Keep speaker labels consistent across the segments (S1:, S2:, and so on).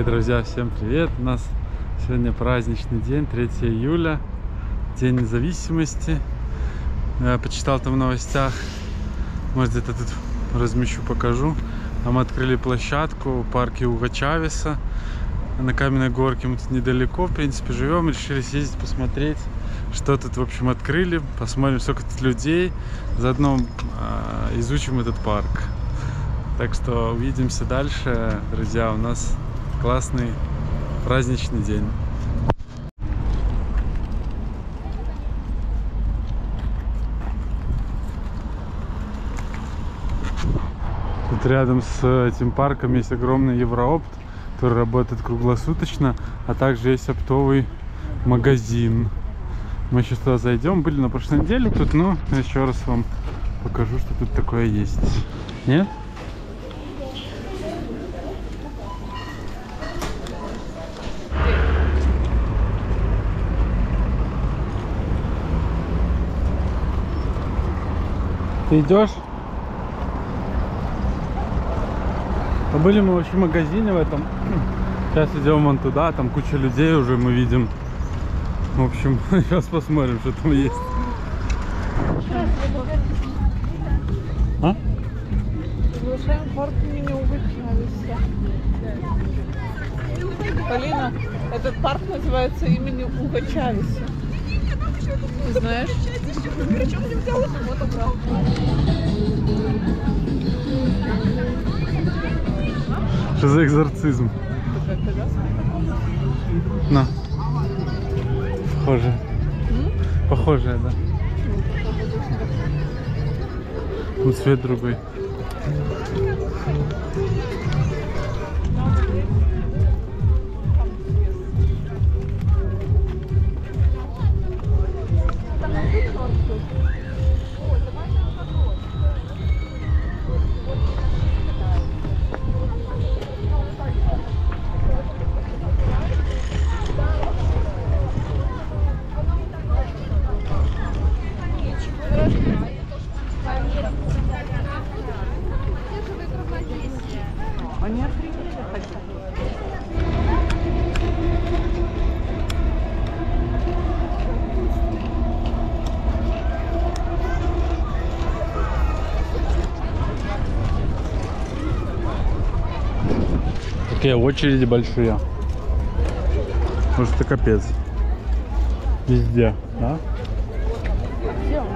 S1: Ой, друзья, всем привет! У нас сегодня праздничный день, 3 июля, День независимости. Я почитал там в новостях, может где-то тут размещу, покажу. Там открыли площадку в парке Уга Чавеса на Каменной Горке. Мы тут недалеко, в принципе, живем. Решили съездить посмотреть, что тут, в общем, открыли. Посмотрим, сколько тут людей. Заодно э, изучим этот парк. Так что увидимся дальше, друзья. У нас классный праздничный день. Тут рядом с этим парком есть огромный Евроопт, который работает круглосуточно, а также есть оптовый магазин. Мы сейчас туда зайдем. Были на прошлой неделе тут, но еще раз вам покажу, что тут такое есть. Нет? Ты идешь? А были мы вообще в магазине в этом. Сейчас идем вон туда, там куча людей уже мы видим. В общем, сейчас посмотрим, что там есть. А?
S2: Полина, этот парк называется имени Уга Чавеса. Ты знаешь?
S1: Что за экзорцизм? На. Похоже.
S2: М?
S1: Похожая, да. Ну, цвет другой. Такие очереди большие. Может, это капец. Везде, да?
S2: Он?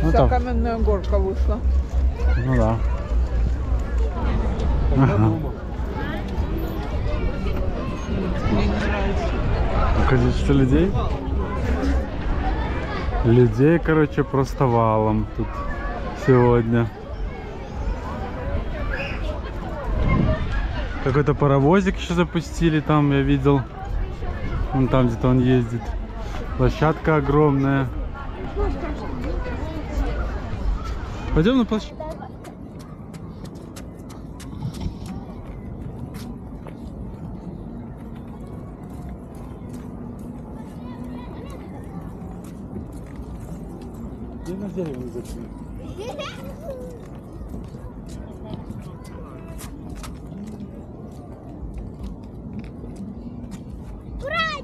S1: Ну
S2: Вся
S1: там,
S2: каменная горка вышла.
S1: ну да. Ага.
S2: Мне не нравится.
S1: Ну, Количество людей? Людей, короче, просто валом тут сегодня. Какой-то паровозик еще запустили там, я видел. Вон там где-то он ездит. Площадка огромная. Пойдем на площадку. Где на дерево не зашли?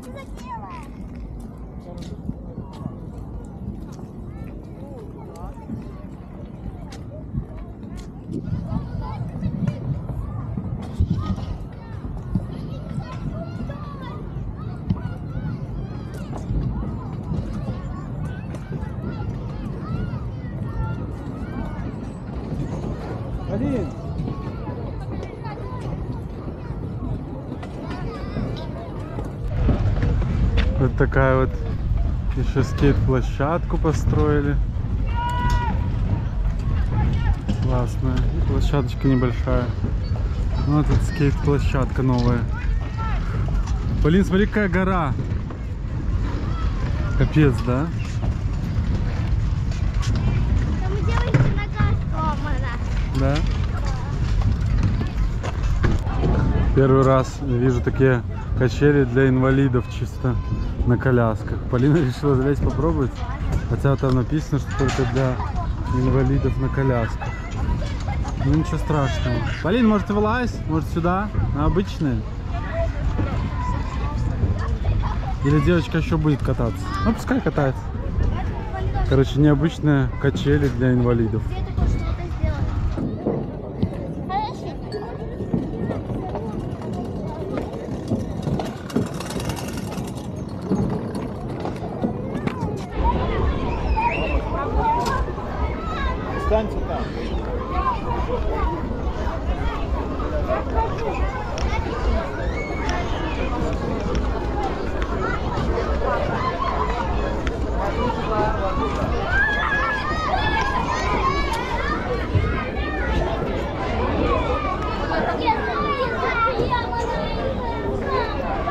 S3: Ура, это запела!
S1: Алин! Вот такая вот еще скейт-площадку построили. Классная. И площадочка небольшая. Ну, Вот тут скейт-площадка новая. Блин, смотри, какая гора. Капец, да? Да? Первый раз вижу такие качели для инвалидов чисто на колясках. Полина решила залезть попробовать, хотя там написано, что только для инвалидов на колясках. Ну ничего страшного. Полин, может вылазь? Может сюда? На обычные? Или девочка еще будет кататься? Ну пускай катается. Короче, необычные качели для инвалидов.
S3: Где только что-то сделали. Хорошо.
S4: Встаньте там.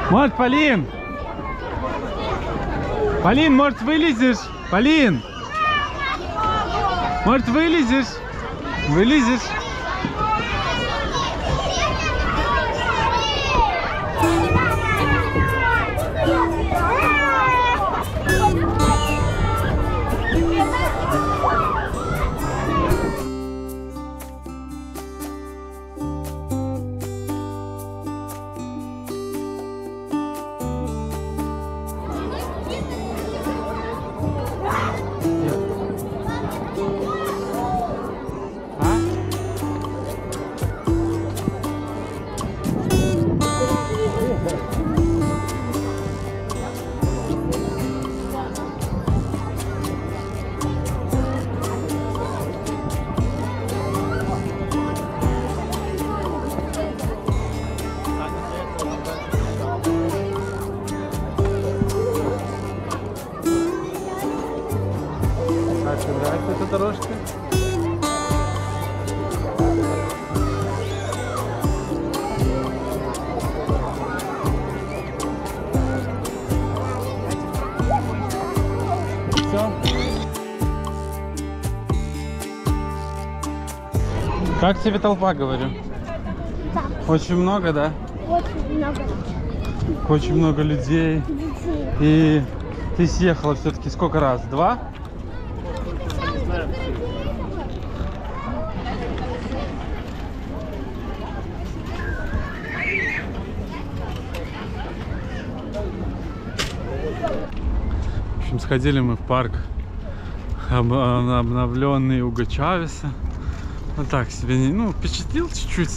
S1: Может, Полин? Полин, может, вылезешь? Полин! Может, вылезешь? Вылезешь? Тебе нравится эта дорожка? Все. Как тебе толпа, говорю?
S3: Так.
S1: Очень много, да?
S3: Очень много
S1: Очень много людей.
S3: детей.
S1: И ты съехала все-таки сколько раз? Два? В общем, сходили мы в парк об- обновленный Уго Чавеса. Вот так себе, ну, впечатлил чуть-чуть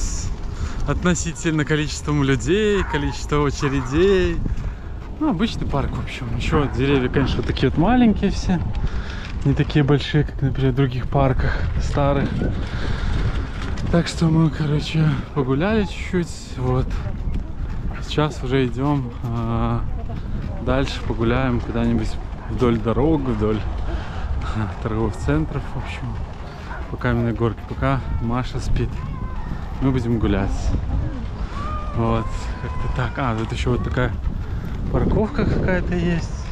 S1: относительно количеством людей, количества очередей. Ну, обычный парк, в общем. Еще деревья, конечно, такие вот маленькие все. Не такие большие, как, например, в других парках старых. Так что мы, короче, погуляли чуть-чуть. Вот. Сейчас уже идем а, дальше погуляем куда-нибудь вдоль дорог, вдоль торговых центров, в общем. По каменной горке. Пока Маша спит. Мы будем гулять. Вот, как-то так. А, тут еще вот такая парковка какая-то есть.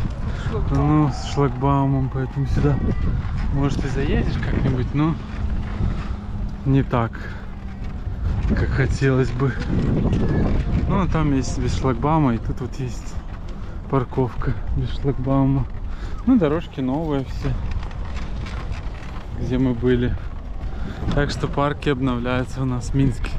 S1: Ну, с шлагбаумом, поэтому сюда, может, и заедешь как-нибудь, но не так, как хотелось бы. Ну, а там есть без шлагбаума, и тут вот есть парковка без шлагбаума. Ну, дорожки новые все, где мы были. Так что парки обновляются у нас в Минске.